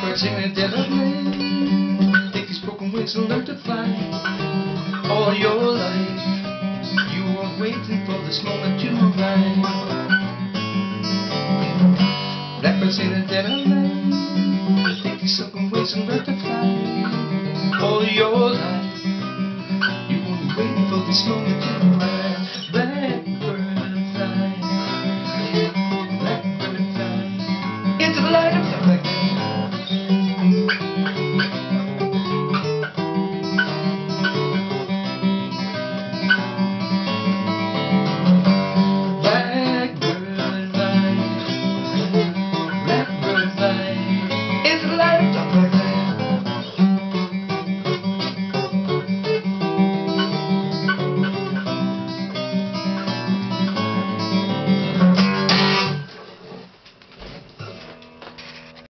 backwards night. Take these broken wings and learn to fly. All your life, you were waiting for this moment to arrive. Blackbirds in the dead of night. Take these broken wings and learn to fly. All your life, you were waiting for this moment to arrive. Blackbird fly.